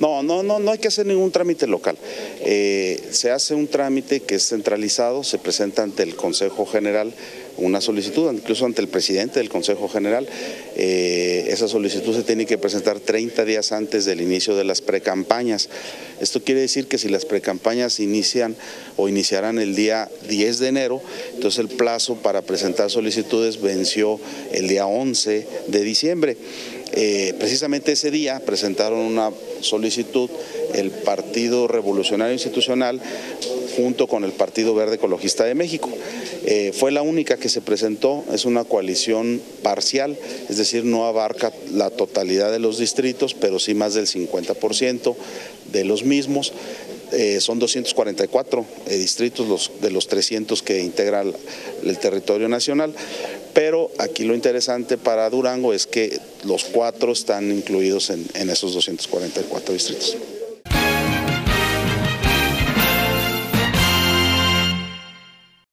No, no, no, no hay que hacer ningún trámite local. Eh, se hace un trámite que es centralizado, se presenta ante el Consejo General una solicitud, incluso ante el presidente del Consejo General. Eh, esa solicitud se tiene que presentar 30 días antes del inicio de las precampañas. Esto quiere decir que si las precampañas inician o iniciarán el día 10 de enero, entonces el plazo para presentar solicitudes venció el día 11 de diciembre. Eh, precisamente ese día presentaron una solicitud el Partido Revolucionario Institucional junto con el Partido Verde Ecologista de México. Eh, fue la única que se presentó, es una coalición parcial, es decir, no abarca la totalidad de los distritos, pero sí más del 50% de los mismos. Eh, son 244 eh, distritos de los 300 que integran el territorio nacional, pero aquí lo interesante para Durango es que los cuatro están incluidos en, en esos 244 distritos.